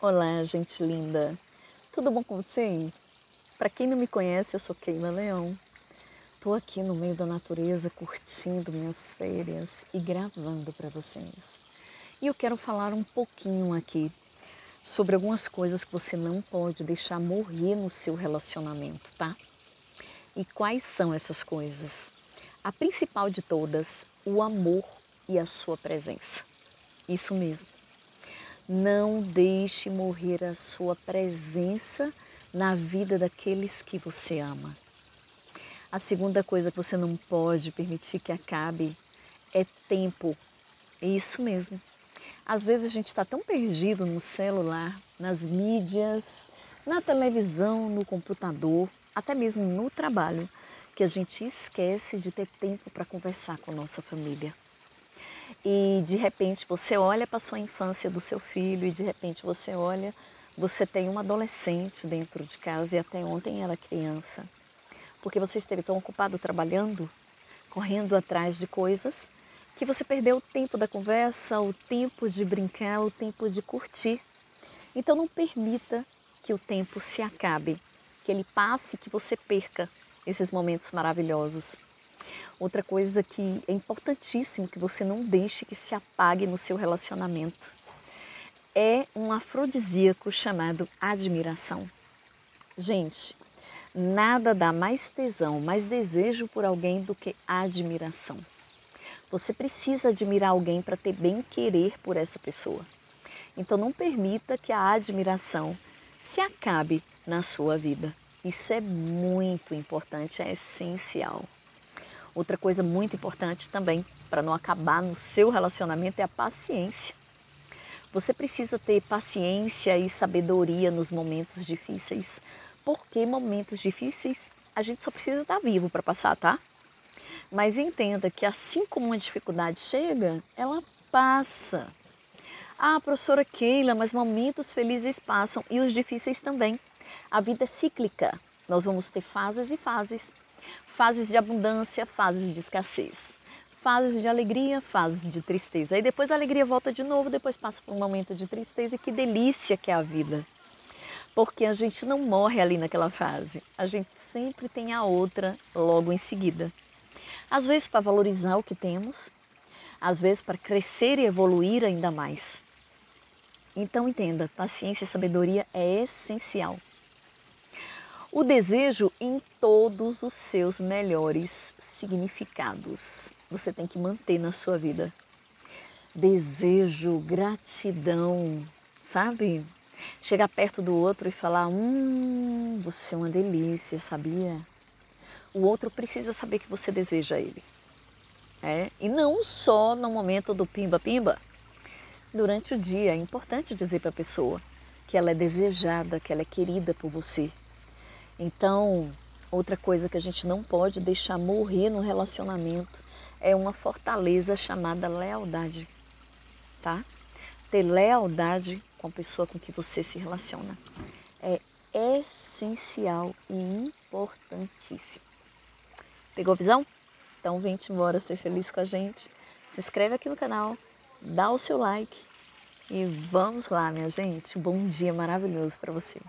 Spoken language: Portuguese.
Olá, gente linda. Tudo bom com vocês? Para quem não me conhece, eu sou Keila Leão. Tô aqui no meio da natureza, curtindo minhas férias e gravando para vocês. E eu quero falar um pouquinho aqui sobre algumas coisas que você não pode deixar morrer no seu relacionamento, tá? E quais são essas coisas? A principal de todas, o amor e a sua presença. Isso mesmo. Não deixe morrer a sua presença na vida daqueles que você ama. A segunda coisa que você não pode permitir que acabe é tempo. Isso mesmo. Às vezes a gente está tão perdido no celular, nas mídias, na televisão, no computador, até mesmo no trabalho, que a gente esquece de ter tempo para conversar com a nossa família e de repente você olha para a sua infância do seu filho e de repente você olha, você tem uma adolescente dentro de casa e até ontem era criança. Porque você esteve tão ocupado trabalhando, correndo atrás de coisas, que você perdeu o tempo da conversa, o tempo de brincar, o tempo de curtir. Então não permita que o tempo se acabe, que ele passe, que você perca esses momentos maravilhosos. Outra coisa que é importantíssimo que você não deixe que se apague no seu relacionamento é um afrodisíaco chamado admiração. Gente, nada dá mais tesão, mais desejo por alguém do que admiração. Você precisa admirar alguém para ter bem querer por essa pessoa. Então não permita que a admiração se acabe na sua vida. Isso é muito importante, é essencial. Outra coisa muito importante também, para não acabar no seu relacionamento, é a paciência. Você precisa ter paciência e sabedoria nos momentos difíceis, porque momentos difíceis a gente só precisa estar vivo para passar, tá? Mas entenda que assim como uma dificuldade chega, ela passa. Ah, professora Keila, mas momentos felizes passam e os difíceis também. A vida é cíclica. Nós vamos ter fases e fases fases de abundância, fases de escassez, fases de alegria, fases de tristeza. Aí depois a alegria volta de novo, depois passa por um momento de tristeza e que delícia que é a vida. Porque a gente não morre ali naquela fase, a gente sempre tem a outra logo em seguida. Às vezes para valorizar o que temos, às vezes para crescer e evoluir ainda mais. Então entenda, paciência e sabedoria é essencial o desejo em todos os seus melhores significados. Você tem que manter na sua vida. Desejo, gratidão, sabe? Chegar perto do outro e falar: Hum, você é uma delícia, sabia? O outro precisa saber que você deseja ele. É? E não só no momento do pimba-pimba. Durante o dia é importante dizer para a pessoa que ela é desejada, que ela é querida por você, então, outra coisa que a gente não pode deixar morrer no relacionamento é uma fortaleza chamada lealdade, tá? Ter lealdade com a pessoa com que você se relaciona é essencial e importantíssimo. Pegou a visão? Então vem-te embora ser feliz com a gente. Se inscreve aqui no canal, dá o seu like e vamos lá, minha gente. Bom dia maravilhoso para você.